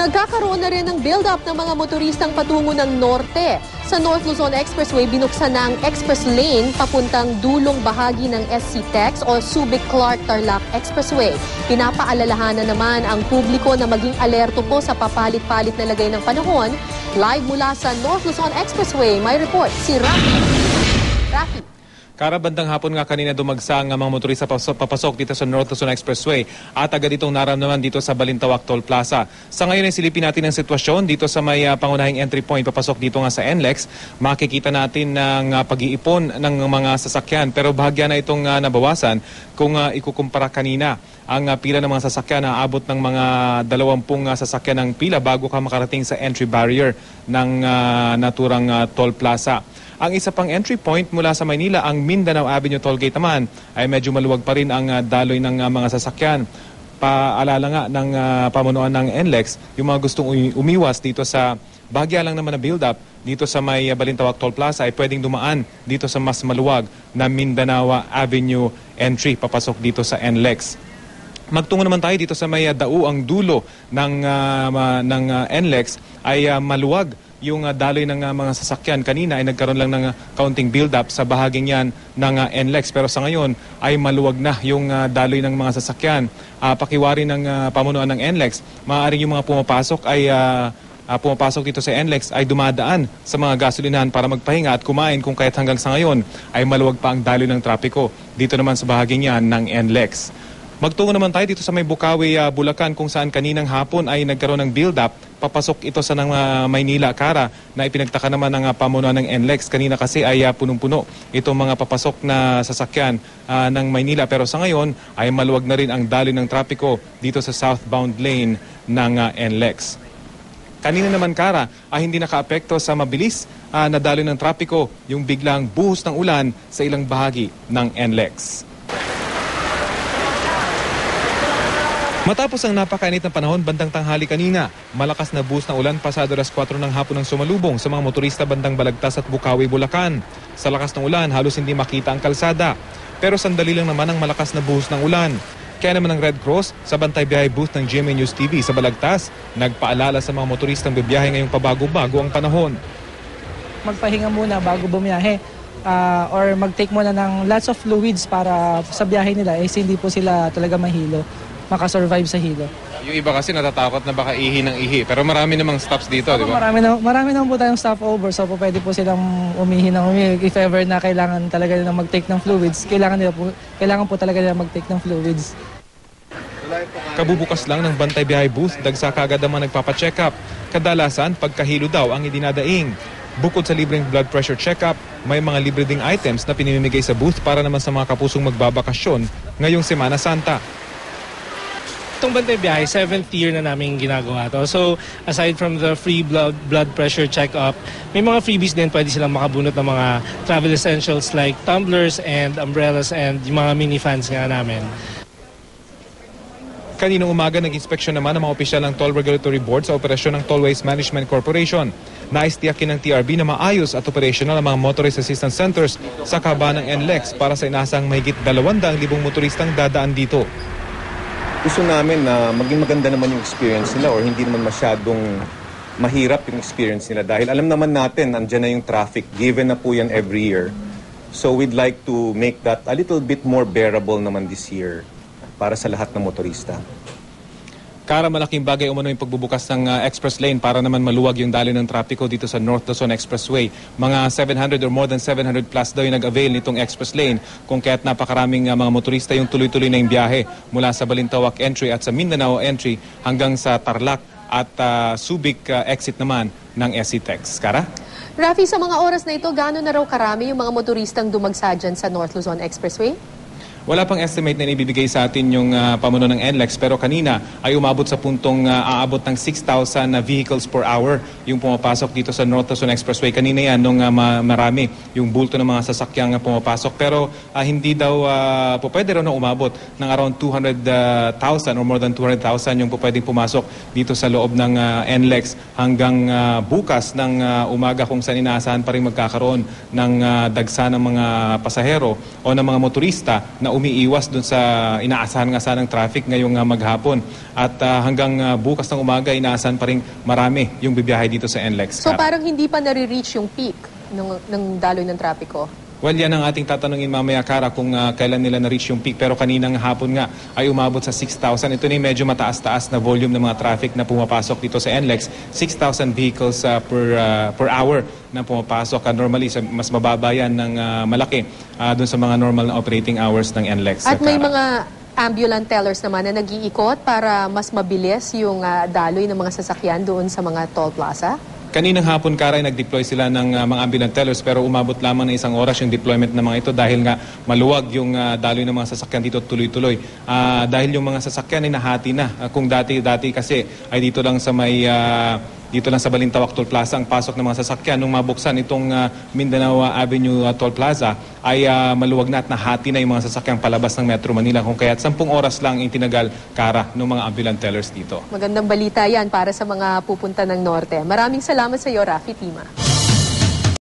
Nagkakaroon na rin ng build-up ng mga motoristang patungo ng norte. Sa North Luzon Expressway, binuksan na express lane papuntang dulong bahagi ng SC Tex o Subic Clark Tarlac Expressway. Pinapaalalahanan naman ang publiko na maging alerto po sa papalit-palit na lagay ng panahon. Live mula sa North Luzon Expressway, may report si Rafi. Rafi. Kara bandang hapon nga kanina dumagsa ang mga motorista papasok, dito sa North Luzon Expressway at agad itong naramdaman dito sa Balintawak Toll Plaza. Sa ngayon ay silipin natin ang sitwasyon dito sa may uh, pangunahing entry point papasok dito nga sa NLEX. Makikita natin ng uh, pag-iipon ng mga sasakyan pero bahagya na itong uh, nabawasan kung uh, ikukumpara kanina ang uh, pila ng mga sasakyan na abot ng mga dalawampung uh, sasakyan ng pila bago ka makarating sa entry barrier ng uh, naturang uh, toll plaza. Ang isa pang entry point mula sa Maynila, ang Mindanao Avenue Tollgate naman, ay medyo maluwag pa rin ang uh, daloy ng uh, mga sasakyan. Paalala nga ng uh, pamunuan ng NLEX, yung mga gustong umiwas dito sa bahagya lang naman na build-up dito sa may Balintawak Toll Plaza ay pwedeng dumaan dito sa mas maluwag na Mindanao Avenue entry papasok dito sa NLEX. Magtungo naman tayo dito sa may uh, dao ang dulo ng uh, ng uh, NLEX ay uh, maluwag yung uh, daloy ng uh, mga sasakyan. Kanina ay nagkaroon lang ng uh, counting build-up sa bahaging yan ng uh, NLEX. Pero sa ngayon ay maluwag na yung uh, daloy ng mga sasakyan. Uh, pakiwari ng uh, pamunuan ng NLEX, maaaring yung mga pumapasok ay uh, uh, pumapasok dito sa NLEX ay dumadaan sa mga gasolinahan para magpahinga at kumain kung kahit hanggang sa ngayon ay maluwag pa ang daloy ng trapiko dito naman sa bahaging yan ng NLEX. Magtungo naman tayo dito sa may Bukawi, uh, Bulacan kung saan kaninang hapon ay nagkaroon ng build-up. Papasok ito sa ng, uh, Maynila, Kara na ipinagtaka naman ng uh, pamunuan ng NLEX. Kanina kasi ay uh, punong-puno itong mga papasok na sasakyan uh, ng Maynila. Pero sa ngayon ay maluwag na rin ang daloy ng trapiko dito sa southbound lane ng uh, NLEX. Kanina naman Kara ay hindi nakaapekto sa mabilis uh, na daloy ng trapiko yung biglang buhos ng ulan sa ilang bahagi ng NLEX. Matapos ang napakainit ng panahon bandang tanghali kanina, malakas na bus ng ulan pasado alas 4 ng hapon ng sumalubong sa mga motorista bandang Balagtas at Bukawi, Bulacan. Sa lakas ng ulan, halos hindi makita ang kalsada. Pero sandali lang naman ang malakas na buhos ng ulan. Kaya naman ang Red Cross sa bantay biyahe booth ng GMA News TV sa Balagtas, nagpaalala sa mga motoristang bibiyahe ngayong pabago-bago ang panahon. Magpahinga muna bago bumiyahe uh, or mag-take muna ng lots of fluids para sa biyahe nila eh hindi po sila talaga mahilo makasurvive sa hilo. Yung iba kasi natatakot na baka ihi ng ihi. Pero marami namang stops dito, di ba? Marami, na, marami naman po tayong stopover. So po pwede po silang umihi ng umihi. If ever na kailangan talaga nila mag-take ng fluids, kailangan, nila po, kailangan po talaga nila mag-take ng fluids. Kabubukas lang ng bantay biyahe booth, dagsa kagad ang mga nagpapacheck up. Kadalasan, pagkahilo daw ang idinadaing. Bukod sa libreng blood pressure check-up, may mga libre ding items na pinimimigay sa booth para naman sa mga kapusong magbabakasyon ngayong Semana Santa itong Bantay Biyahe, seventh year na namin ginagawa to. So, aside from the free blood, blood pressure check-up, may mga freebies din pwede silang makabunot ng mga travel essentials like tumblers and umbrellas and yung mga mini-fans nga namin. Kaninang umaga, nag-inspeksyon naman ng mga opisyal ng Toll Regulatory Board sa operasyon ng Tollways Management Corporation. Nais tiyakin ng TRB na maayos at operational ang mga motorist assistance centers sa kaba ng NLEX para sa inasang mahigit 200,000 motoristang dadaan dito gusto namin na maging maganda naman yung experience nila or hindi naman masyadong mahirap yung experience nila dahil alam naman natin andyan na yung traffic given na po yan every year. So we'd like to make that a little bit more bearable naman this year para sa lahat ng motorista. Kara malaking bagay umano yung pagbubukas ng uh, express lane para naman maluwag yung daloy ng trapiko dito sa North Luzon Expressway. Mga 700 or more than 700 plus daw yung nag-avail nitong express lane kung kaya't napakaraming uh, mga motorista yung tuloy-tuloy na yung biyahe mula sa Balintawak entry at sa Mindanao entry hanggang sa Tarlac at uh, Subic uh, exit naman ng SCTEX. Kara? Rafi, sa mga oras na ito, gano'n na raw karami yung mga motoristang dumagsa dyan sa North Luzon Expressway? Wala pang estimate na ibibigay sa atin yung uh, pamuno ng NLEX pero kanina ay umabot sa puntong uh, aabot ng 6,000 na vehicles per hour yung pumapasok dito sa North Luzon Expressway. Kanina yan nung uh, marami yung bulto ng mga sasakyang pumapasok pero uh, hindi daw uh, po pwede raw na umabot ng around 200,000 or more than 200,000 yung po pwedeng pumasok dito sa loob ng uh, NLEX hanggang uh, bukas ng uh, umaga kung saan inaasahan pa rin magkakaroon ng uh, dagsa ng mga pasahero o ng mga motorista na na umiiwas dun sa inaasahan nga sanang traffic ngayong ah, maghapon. At ah, hanggang ah, bukas ng umaga, inaasahan pa rin marami yung bibiyahe dito sa NLEX. So parang hindi pa nare-reach yung peak ng, ng daloy ng trapiko. Well, yan ang ating tatanungin mamaya, Kara, kung ah, kailan nila na-reach yung peak. Pero kaninang hapon nga ay umabot sa 6,000. Ito na yung medyo mataas-taas na volume ng mga traffic na pumapasok dito sa NLEX. 6,000 vehicles ah, per, ah, per hour na pumapasok. Ah, normally, sa, mas mababa yan ng ah, malaki ah, dun sa mga normal na operating hours ng NLEX. At ah, may mga ambulant tellers naman na nag-iikot para mas mabilis yung ah, daloy ng mga sasakyan doon sa mga toll plaza. Kaninang hapon, Karay, nag-deploy sila ng uh, mga ambulant tellers pero umabot lamang ng isang oras yung deployment ng mga ito dahil nga maluwag yung uh, daloy ng mga sasakyan dito tuloy-tuloy. Ah, dahil yung mga sasakyan ay nahati na. Ah, kung dati-dati kasi ay dito lang sa may... ah, dito lang sa Balintawak Toll Plaza ang pasok ng mga sasakyan. Nung mabuksan itong ah, Mindanao Avenue ah, Toll Plaza ay ah, maluwag na at nahati na yung mga sasakyang palabas ng Metro Manila. Kung kaya't 10 oras lang yung tinagal kara ng mga ambulant tellers dito. Magandang balita yan para sa mga pupunta ng norte. Maraming salamat sa iyo, Rafi Tima.